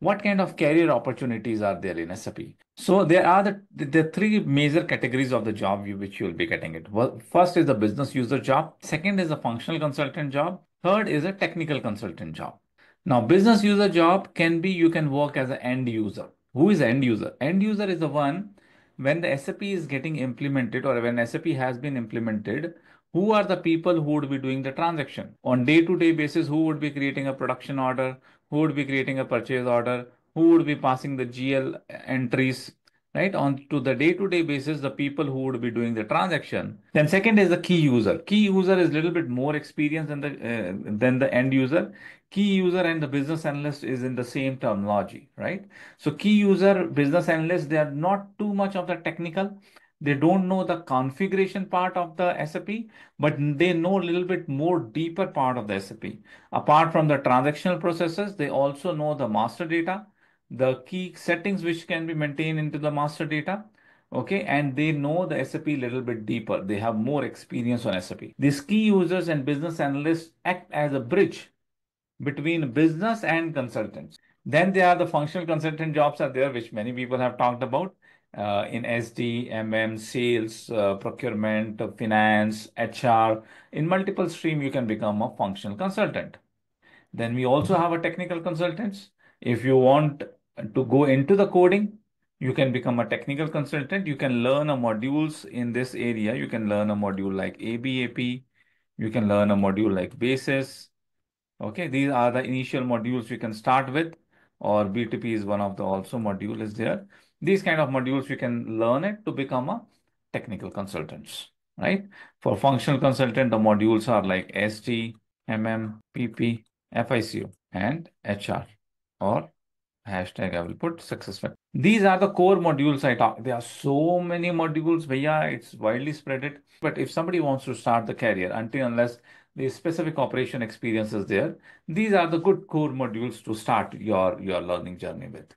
what kind of career opportunities are there in SAP? So there are the, the three major categories of the job you, which you will be getting it. Well, first is the business user job. Second is a functional consultant job. Third is a technical consultant job. Now, business user job can be you can work as an end user. Who is end user? End user is the one when the SAP is getting implemented or when SAP has been implemented, who are the people who would be doing the transaction on day-to-day basis? Who would be creating a production order? Who would be creating a purchase order? Who would be passing the GL entries? Right on to the day-to-day basis the people who would be doing the transaction. Then second is the key user. Key user is a little bit more experienced than the uh, than the end user. Key user and the business analyst is in the same terminology right? So key user business analyst they are not too much of the technical. They don't know the configuration part of the SAP, but they know a little bit more deeper part of the SAP. Apart from the transactional processes, they also know the master data, the key settings which can be maintained into the master data. Okay, and they know the SAP a little bit deeper. They have more experience on SAP. These key users and business analysts act as a bridge between business and consultants. Then there are the functional consultant jobs are there, which many people have talked about uh, in SD, MM, sales, uh, procurement, finance, HR. In multiple stream, you can become a functional consultant. Then we also have a technical consultants. If you want to go into the coding, you can become a technical consultant. You can learn a modules in this area. You can learn a module like ABAP. You can learn a module like Basis. Okay, these are the initial modules you can start with, or BTP is one of the also module is there. These kind of modules you can learn it to become a technical consultants, right? For functional consultant, the modules are like ST, MM, PP, FICO, and HR or hashtag I will put success factor. These are the core modules I talk. There are so many modules, yeah, it's widely spread it. But if somebody wants to start the career, until unless the specific operation experience is there, these are the good core modules to start your, your learning journey with.